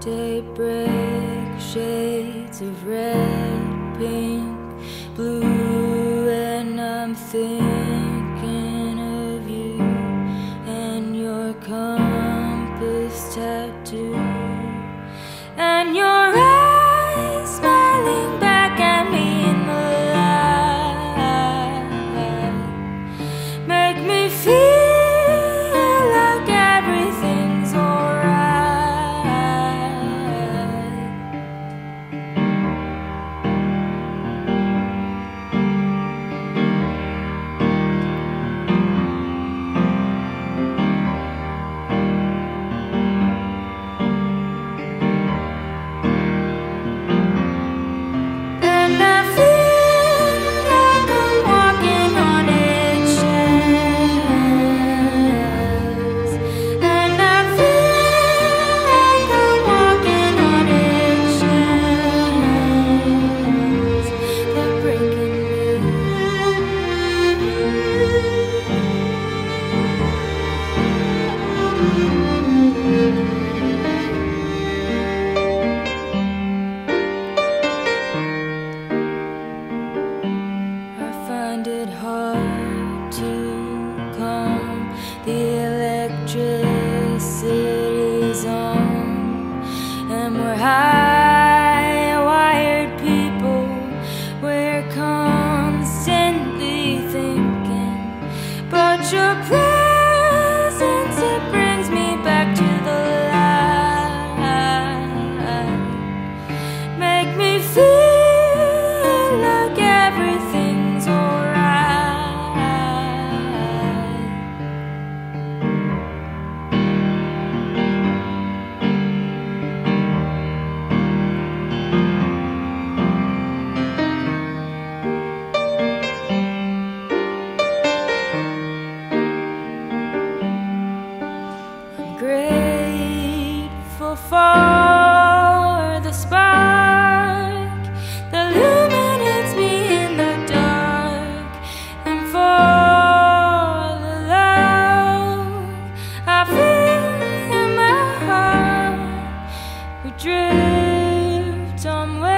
Daybreak shades of red, pink, blue, and I'm thinking of you and your compass tattoo and your hard to calm. The electricity's on, and we're high wired people. We're constantly thinking, but your Somewhere